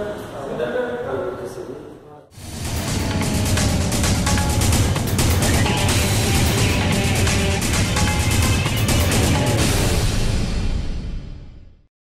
Whether